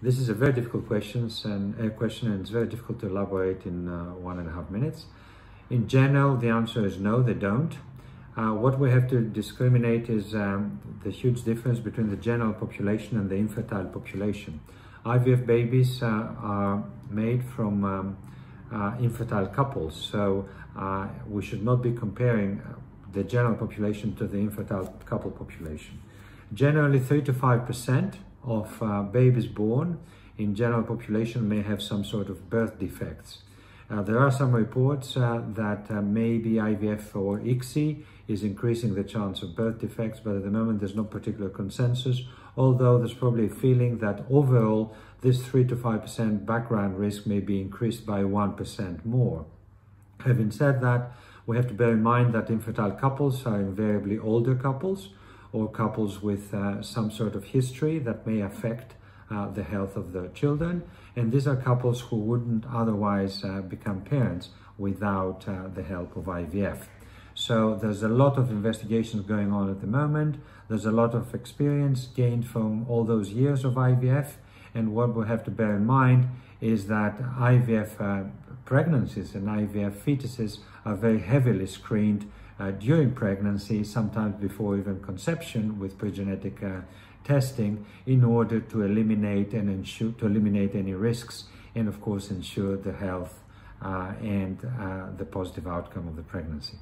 This is a very difficult question and a question and it's very difficult to elaborate in uh, one and a half minutes. In general, the answer is no, they don't. Uh, what we have to discriminate is um, the huge difference between the general population and the infertile population. IVF babies uh, are made from um, uh, infertile couples, so uh, we should not be comparing the general population to the infertile couple population. Generally, 3 to 5 percent of uh, babies born in general population may have some sort of birth defects. Uh, there are some reports uh, that uh, maybe IVF or ICSI is increasing the chance of birth defects, but at the moment there's no particular consensus, although there's probably a feeling that overall this 3 to 5% background risk may be increased by 1% more. Having said that, we have to bear in mind that infertile couples are invariably older couples, or couples with uh, some sort of history that may affect uh, the health of the children. And these are couples who wouldn't otherwise uh, become parents without uh, the help of IVF. So there's a lot of investigations going on at the moment. There's a lot of experience gained from all those years of IVF. And what we have to bear in mind is that IVF uh, pregnancies and IVF fetuses are very heavily screened uh, during pregnancy, sometimes before even conception with pregenetic uh, testing in order to eliminate and ensure to eliminate any risks and of course ensure the health uh, and uh, the positive outcome of the pregnancy.